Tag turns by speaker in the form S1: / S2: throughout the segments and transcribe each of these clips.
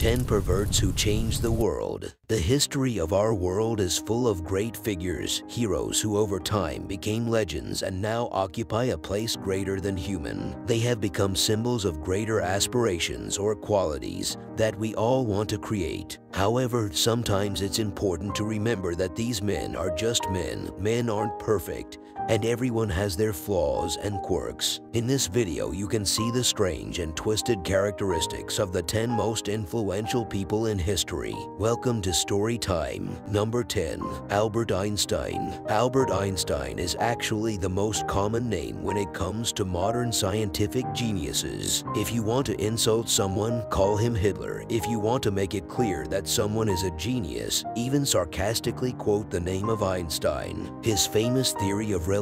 S1: 10 Perverts Who Changed the World. The history of our world is full of great figures, heroes who over time became legends and now occupy a place greater than human. They have become symbols of greater aspirations or qualities that we all want to create. However, sometimes it's important to remember that these men are just men. Men aren't perfect, and everyone has their flaws and quirks. In this video, you can see the strange and twisted characteristics of the 10 most influential people in history. Welcome to Story Time. Number 10. Albert Einstein. Albert Einstein is actually the most common name when it comes to modern scientific geniuses. If you want to insult someone, call him Hitler. If you want to make it clear that someone is a genius, even sarcastically quote the name of Einstein. His famous theory of relativity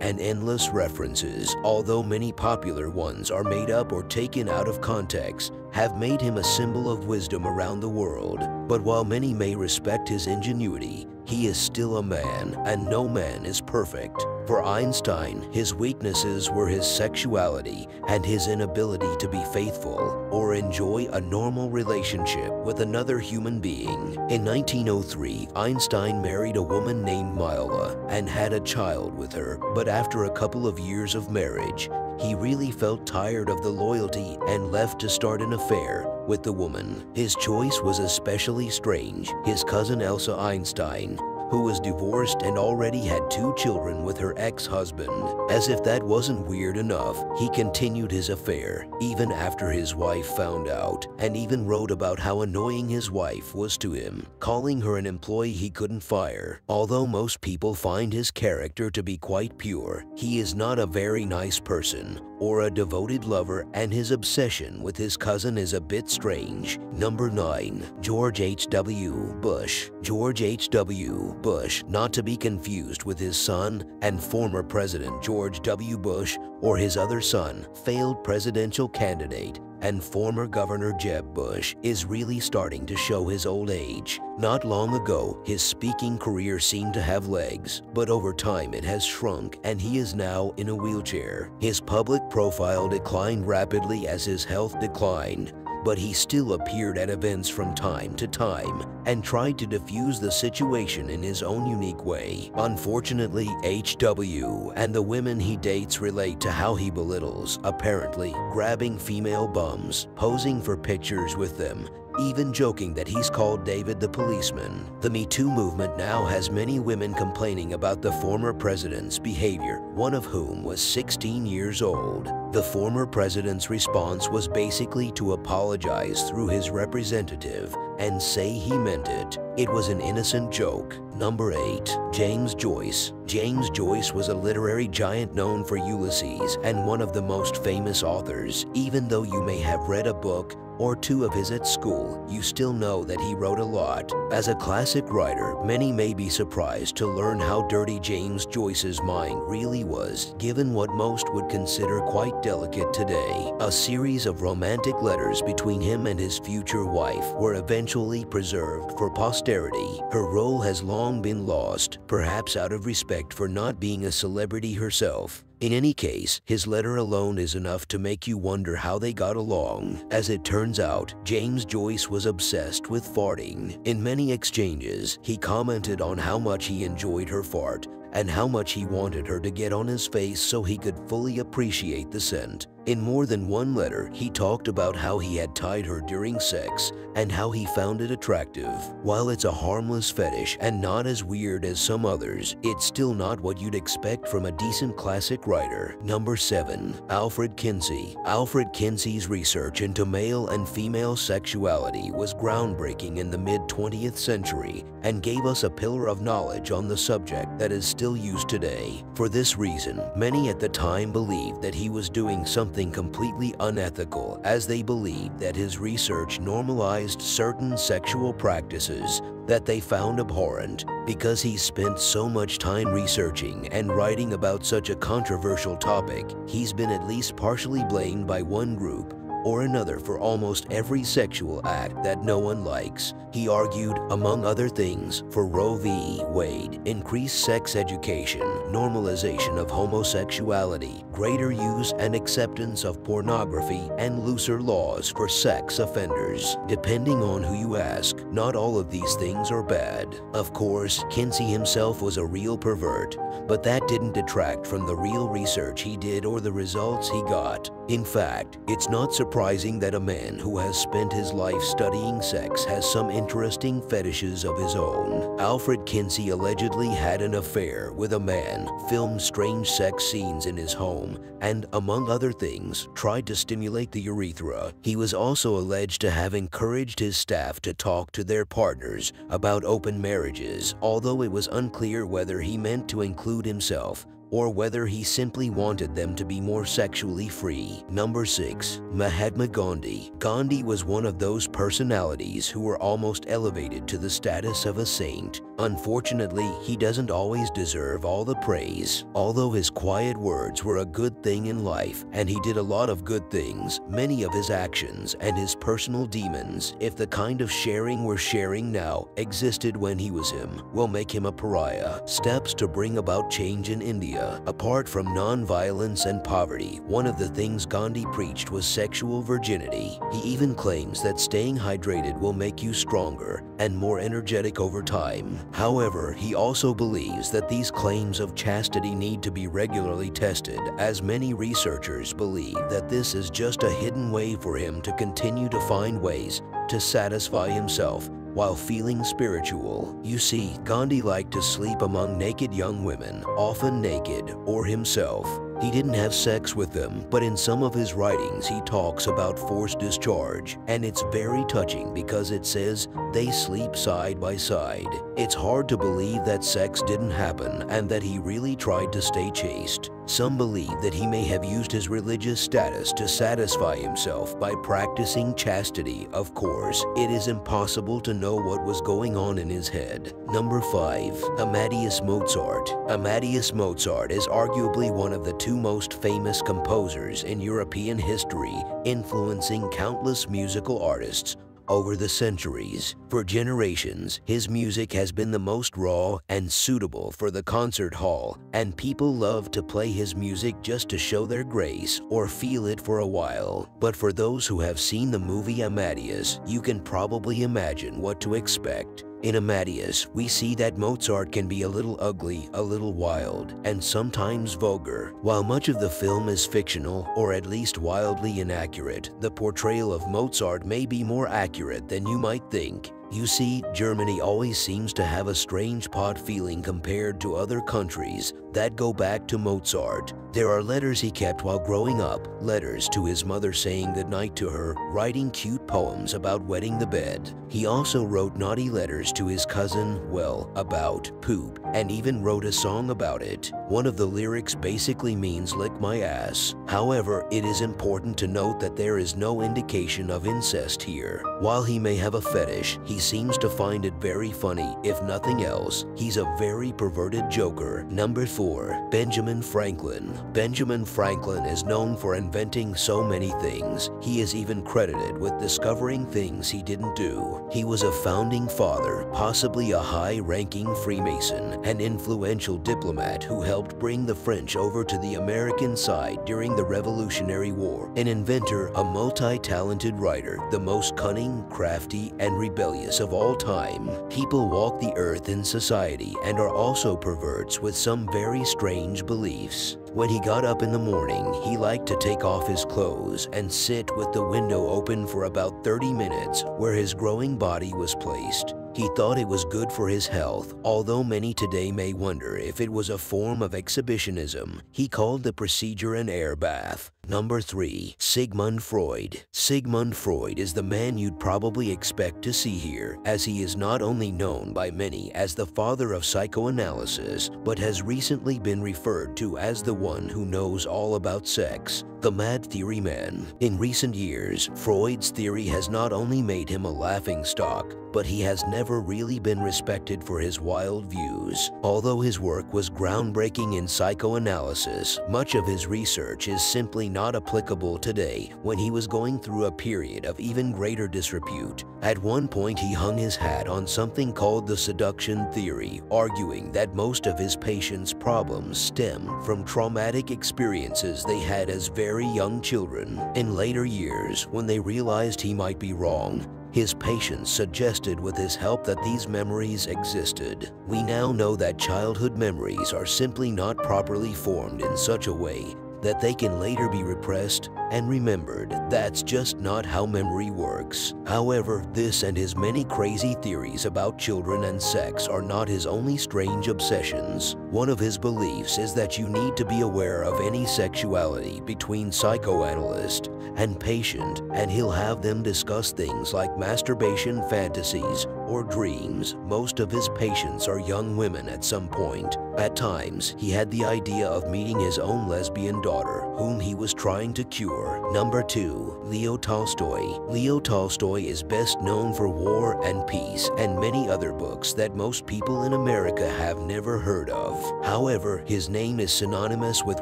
S1: and endless references, although many popular ones are made up or taken out of context, have made him a symbol of wisdom around the world. But while many may respect his ingenuity, he is still a man, and no man is perfect. For Einstein, his weaknesses were his sexuality and his inability to be faithful or enjoy a normal relationship with another human being. In 1903, Einstein married a woman named Myla and had a child with her, but after a couple of years of marriage, he really felt tired of the loyalty and left to start an affair with the woman. His choice was especially strange. His cousin Elsa Einstein who was divorced and already had two children with her ex-husband. As if that wasn't weird enough, he continued his affair even after his wife found out and even wrote about how annoying his wife was to him, calling her an employee he couldn't fire. Although most people find his character to be quite pure, he is not a very nice person or a devoted lover and his obsession with his cousin is a bit strange. Number 9. George H.W. Bush George H.W. Bush, not to be confused with his son and former President George W. Bush or his other son, failed presidential candidate and former Governor Jeb Bush is really starting to show his old age. Not long ago, his speaking career seemed to have legs, but over time it has shrunk and he is now in a wheelchair. His public profile declined rapidly as his health declined, but he still appeared at events from time to time and tried to defuse the situation in his own unique way. Unfortunately, HW and the women he dates relate to how he belittles, apparently grabbing female bums, posing for pictures with them, even joking that he's called David the policeman. The Me Too movement now has many women complaining about the former president's behavior, one of whom was 16 years old. The former president's response was basically to apologize through his representative and say he meant it. It was an innocent joke. Number 8. James Joyce James Joyce was a literary giant known for Ulysses and one of the most famous authors. Even though you may have read a book or two of his at school, you still know that he wrote a lot. As a classic writer, many may be surprised to learn how dirty James Joyce's mind really was, given what most would consider quite delicate today. A series of romantic letters between him and his future wife were eventually preserved for posterity. Her role has long been lost, perhaps out of respect for not being a celebrity herself. In any case, his letter alone is enough to make you wonder how they got along. As it turns out, James Joyce was obsessed with farting. In many exchanges, he commented on how much he enjoyed her fart and how much he wanted her to get on his face so he could fully appreciate the scent. In more than one letter, he talked about how he had tied her during sex and how he found it attractive. While it's a harmless fetish and not as weird as some others, it's still not what you'd expect from a decent classic writer. Number 7. Alfred Kinsey Alfred Kinsey's research into male and female sexuality was groundbreaking in the mid-20th century and gave us a pillar of knowledge on the subject that is still used today. For this reason, many at the time believed that he was doing something completely unethical as they believed that his research normalized certain sexual practices that they found abhorrent. Because he spent so much time researching and writing about such a controversial topic, he's been at least partially blamed by one group or another for almost every sexual act that no one likes. He argued, among other things, for Roe v. Wade, increased sex education, normalization of homosexuality, greater use and acceptance of pornography, and looser laws for sex offenders. Depending on who you ask, not all of these things are bad. Of course, Kinsey himself was a real pervert, but that didn't detract from the real research he did or the results he got. In fact, it's not surprising that a man who has spent his life studying sex has some interesting fetishes of his own. Alfred Kinsey allegedly had an affair with a man, filmed strange sex scenes in his home, and, among other things, tried to stimulate the urethra. He was also alleged to have encouraged his staff to talk to their partners about open marriages, although it was unclear whether he meant to include himself or whether he simply wanted them to be more sexually free. Number 6. Mahatma Gandhi Gandhi was one of those personalities who were almost elevated to the status of a saint. Unfortunately, he doesn't always deserve all the praise. Although his quiet words were a good thing in life, and he did a lot of good things, many of his actions and his personal demons, if the kind of sharing we're sharing now existed when he was him, will make him a pariah. Steps to bring about change in India. Apart from non-violence and poverty, one of the things Gandhi preached was sexual virginity. He even claims that staying hydrated will make you stronger and more energetic over time. However, he also believes that these claims of chastity need to be regularly tested, as many researchers believe that this is just a hidden way for him to continue to find ways to satisfy himself while feeling spiritual. You see, Gandhi liked to sleep among naked young women, often naked, or himself. He didn't have sex with them, but in some of his writings he talks about forced discharge, and it's very touching because it says they sleep side by side. It's hard to believe that sex didn't happen and that he really tried to stay chaste. Some believe that he may have used his religious status to satisfy himself by practicing chastity. Of course, it is impossible to know what was going on in his head. Number 5. Amadeus Mozart Amadeus Mozart is arguably one of the two most famous composers in European history, influencing countless musical artists over the centuries. For generations, his music has been the most raw and suitable for the concert hall, and people love to play his music just to show their grace or feel it for a while. But for those who have seen the movie Amadeus, you can probably imagine what to expect. In Amadeus, we see that Mozart can be a little ugly, a little wild, and sometimes vulgar. While much of the film is fictional, or at least wildly inaccurate, the portrayal of Mozart may be more accurate than you might think. You see, Germany always seems to have a strange pot feeling compared to other countries that go back to Mozart. There are letters he kept while growing up, letters to his mother saying goodnight to her, writing cute poems about wetting the bed. He also wrote naughty letters to his cousin, well, about poop, and even wrote a song about it. One of the lyrics basically means lick my ass. However, it is important to note that there is no indication of incest here. While he may have a fetish, he seems to find it very funny. If nothing else, he's a very perverted joker. Number 4. Benjamin Franklin Benjamin Franklin is known for inventing so many things. He is even credited with discovering things he didn't do. He was a founding father, possibly a high-ranking Freemason, an influential diplomat who helped bring the French over to the American side during the Revolutionary War, an inventor, a multi-talented writer, the most cunning, crafty, and rebellious of all time. People walk the earth in society and are also perverts with some very strange beliefs. When he got up in the morning, he liked to take off his clothes and sit with the window open for about 30 minutes where his growing body was placed. He thought it was good for his health, although many today may wonder if it was a form of exhibitionism. He called the procedure an air bath. Number 3. Sigmund Freud Sigmund Freud is the man you'd probably expect to see here, as he is not only known by many as the father of psychoanalysis, but has recently been referred to as the one who knows all about sex, the Mad Theory Man. In recent years, Freud's theory has not only made him a laughing stock, but he has never really been respected for his wild views. Although his work was groundbreaking in psychoanalysis, much of his research is simply not applicable today when he was going through a period of even greater disrepute. At one point, he hung his hat on something called the seduction theory, arguing that most of his patients' problems stem from traumatic experiences they had as very young children. In later years, when they realized he might be wrong, his patients suggested with his help that these memories existed. We now know that childhood memories are simply not properly formed in such a way that they can later be repressed and remembered. That's just not how memory works. However, this and his many crazy theories about children and sex are not his only strange obsessions. One of his beliefs is that you need to be aware of any sexuality between psychoanalyst and patient, and he'll have them discuss things like masturbation fantasies or dreams. Most of his patients are young women at some point. At times, he had the idea of meeting his own lesbian daughter, whom he was trying to cure. Number 2. Leo Tolstoy Leo Tolstoy is best known for War and Peace and many other books that most people in America have never heard of. However, his name is synonymous with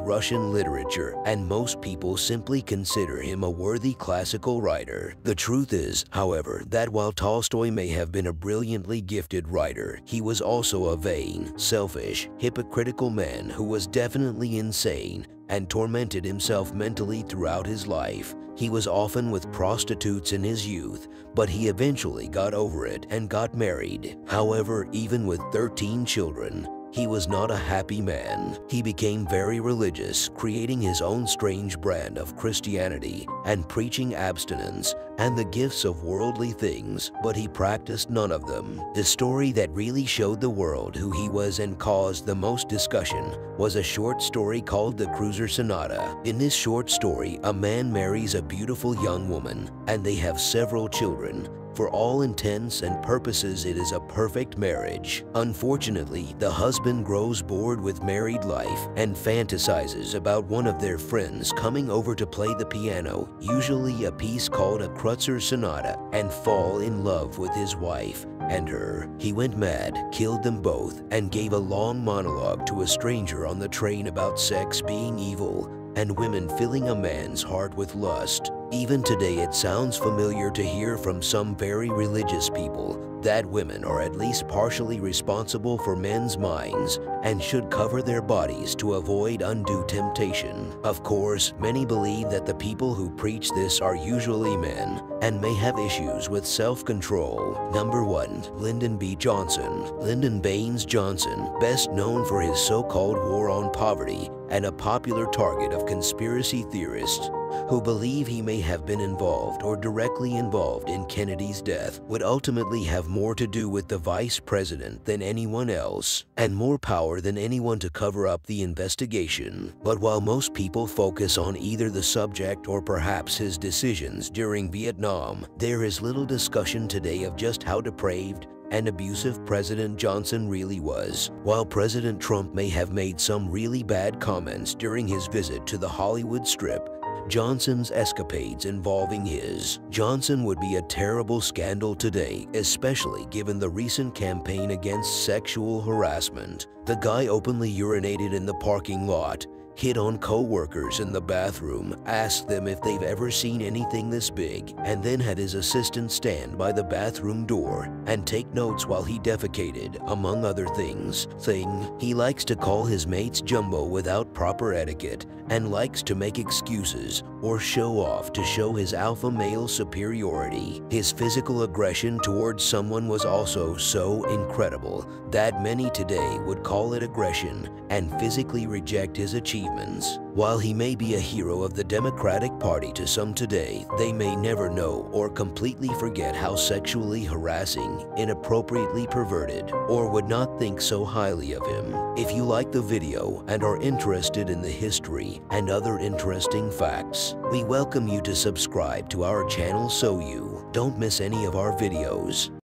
S1: Russian literature and most people simply consider him a worthy classical writer. The truth is, however, that while Tolstoy may have been a brilliantly gifted writer, he was also a vain, selfish, hypocritical man who was definitely insane and tormented himself mentally throughout his life. He was often with prostitutes in his youth, but he eventually got over it and got married. However, even with 13 children, he was not a happy man. He became very religious, creating his own strange brand of Christianity and preaching abstinence and the gifts of worldly things, but he practiced none of them. The story that really showed the world who he was and caused the most discussion was a short story called The Kreutzer Sonata. In this short story, a man marries a beautiful young woman and they have several children, for all intents and purposes, it is a perfect marriage. Unfortunately, the husband grows bored with married life and fantasizes about one of their friends coming over to play the piano, usually a piece called a Kreutzer Sonata, and fall in love with his wife and her. He went mad, killed them both, and gave a long monologue to a stranger on the train about sex being evil and women filling a man's heart with lust. Even today, it sounds familiar to hear from some very religious people that women are at least partially responsible for men's minds and should cover their bodies to avoid undue temptation. Of course, many believe that the people who preach this are usually men and may have issues with self-control. Number 1. Lyndon B. Johnson Lyndon Baines Johnson, best known for his so-called war on poverty and a popular target of conspiracy theorists, who believe he may have been involved or directly involved in Kennedy's death would ultimately have more to do with the vice president than anyone else and more power than anyone to cover up the investigation. But while most people focus on either the subject or perhaps his decisions during Vietnam, there is little discussion today of just how depraved and abusive President Johnson really was. While President Trump may have made some really bad comments during his visit to the Hollywood Strip, Johnson's escapades involving his. Johnson would be a terrible scandal today, especially given the recent campaign against sexual harassment. The guy openly urinated in the parking lot, hit on co-workers in the bathroom, asked them if they've ever seen anything this big, and then had his assistant stand by the bathroom door and take notes while he defecated, among other things. Thing, he likes to call his mates jumbo without proper etiquette and likes to make excuses or show off to show his alpha male superiority. His physical aggression towards someone was also so incredible that many today would call it aggression and physically reject his achievements. While he may be a hero of the Democratic Party to some today, they may never know or completely forget how sexually harassing, inappropriately perverted, or would not think so highly of him. If you like the video and are interested in the history and other interesting facts, we welcome you to subscribe to our channel so you don't miss any of our videos.